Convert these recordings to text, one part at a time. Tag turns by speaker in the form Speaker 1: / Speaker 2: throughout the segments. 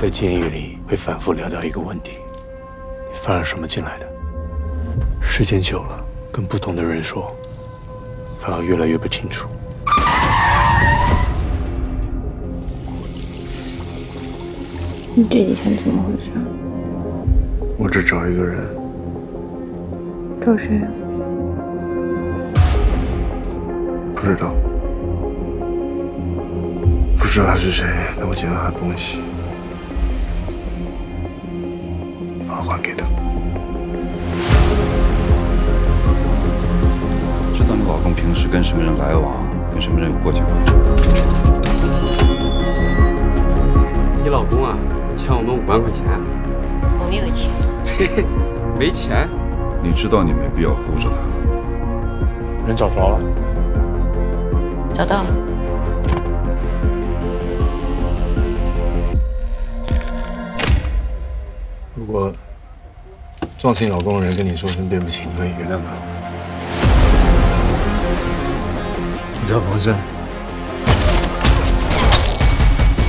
Speaker 1: 在监狱里会反复聊到一个问题：你犯了什么进来的？时间久了，跟不同的人说，反而越来越不清楚。
Speaker 2: 你这几天怎么回事？
Speaker 1: 我只找一个人，
Speaker 2: 找谁啊？
Speaker 1: 不知道，不知道他是谁，但我捡到他的东西，还给他。
Speaker 3: 知道你老公平时跟什么人来往，跟什么人有过节吗？
Speaker 4: 你老公啊，欠我们五万块钱。
Speaker 5: 我没有钱。
Speaker 4: 嘿嘿，没钱？
Speaker 3: 你知道你没必要护着他。
Speaker 1: 人找着了。
Speaker 5: 找到了。
Speaker 1: 如果撞死你老公的人跟你说声对不起，你会原谅他？你知道防身？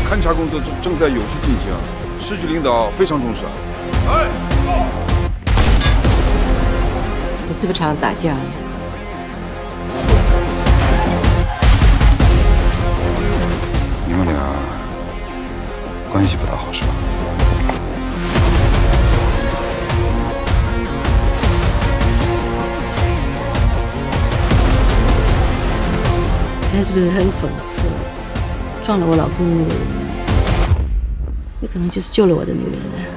Speaker 3: 勘查工作正正在有序进行，市局领导非常重视。哎，
Speaker 5: 你是不是常常打架？
Speaker 3: 你们俩关系不大是吧？
Speaker 5: 他是不是很讽刺？撞了我老公那个人，你可能就是救了我的那个人。